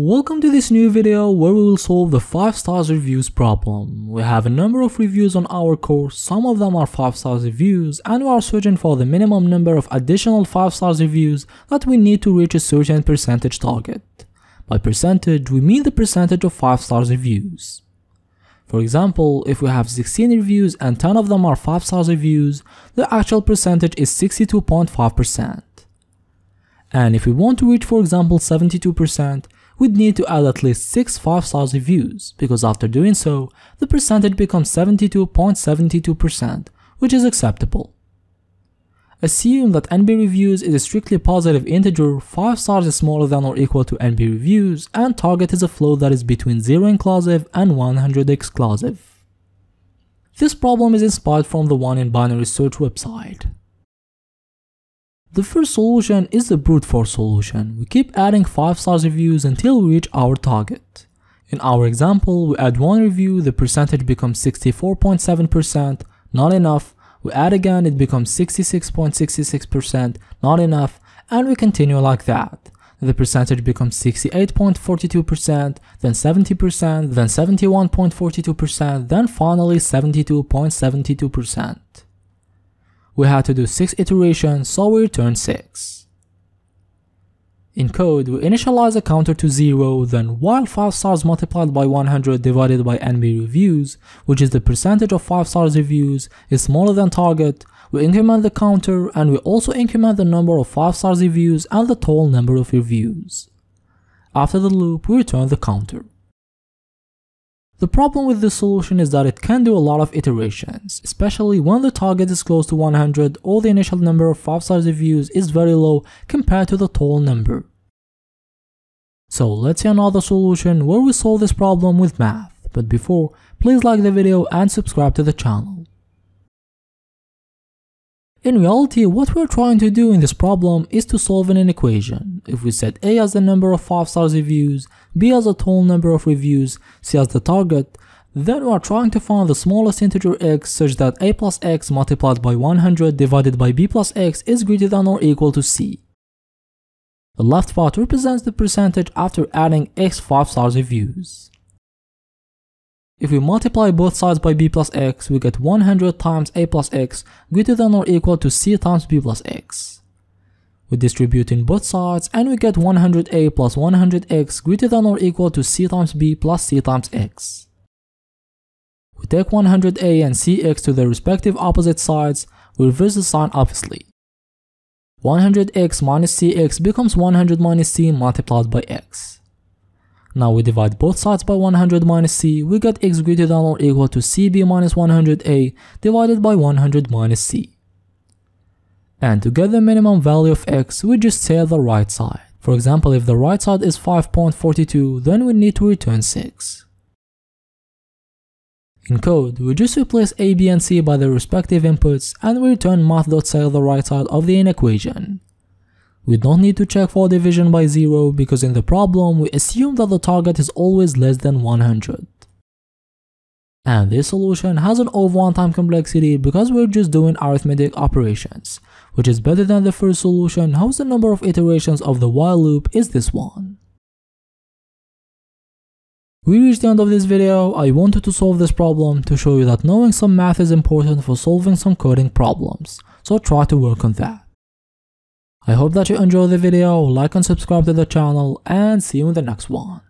Welcome to this new video where we will solve the 5 stars reviews problem. We have a number of reviews on our course, some of them are 5 stars reviews and we are searching for the minimum number of additional 5 stars reviews that we need to reach a certain percentage target. By percentage, we mean the percentage of 5 stars reviews. For example, if we have 16 reviews and 10 of them are 5 stars reviews, the actual percentage is 62.5%. And if we want to reach for example 72%, we'd need to add at least 6 5 stars reviews, because after doing so, the percentage becomes 72.72%, which is acceptable. Assume that NB reviews is a strictly positive integer, 5 stars is smaller than or equal to NB reviews, and target is a float that is between 0 inclusive and 100 exclusive. This problem is inspired from the one in binary search website. The first solution is the brute force solution. We keep adding 5 stars reviews until we reach our target. In our example, we add one review, the percentage becomes 64.7%, not enough. We add again, it becomes 66.66%, not enough, and we continue like that. The percentage becomes 68.42%, then 70%, then 71.42%, then finally 72.72% we had to do 6 iterations so we return 6. In code, we initialize a counter to 0, then while 5 stars multiplied by 100 divided by NB reviews, which is the percentage of 5 stars reviews, is smaller than target, we increment the counter and we also increment the number of 5 stars reviews and the total number of reviews. After the loop, we return the counter. The problem with this solution is that it can do a lot of iterations, especially when the target is close to 100 or the initial number of 5 stars reviews is very low compared to the total number. So let's see another solution where we solve this problem with math, but before, please like the video and subscribe to the channel. In reality, what we're trying to do in this problem is to solve an equation. If we set A as the number of 5 stars reviews, B as the total number of reviews, C as the target, then we are trying to find the smallest integer x such that a plus x multiplied by 100 divided by b plus x is greater than or equal to c. The left part represents the percentage after adding x 5 stars reviews. If we multiply both sides by b plus x, we get 100 times a plus x greater than or equal to c times b plus x. We distribute in both sides and we get 100a plus 100x greater than or equal to c times b plus c times x. We take 100a and cx to their respective opposite sides, we reverse the sign obviously. 100x minus cx becomes 100 minus c multiplied by x. Now we divide both sides by 100 minus c, we get x greater than or equal to cb minus 100a divided by 100 minus c. And to get the minimum value of x, we just ceil the right side. For example, if the right side is 5.42, then we need to return 6. In code, we just replace a, b, and c by their respective inputs and we return math.ceil the right side of the equation. We don't need to check for division by 0 because in the problem we assume that the target is always less than 100. And this solution has an over one time complexity because we're just doing arithmetic operations, which is better than the first solution how's the number of iterations of the while loop is this one. We reached the end of this video, I wanted to solve this problem to show you that knowing some math is important for solving some coding problems, so try to work on that. I hope that you enjoyed the video, like and subscribe to the channel, and see you in the next one.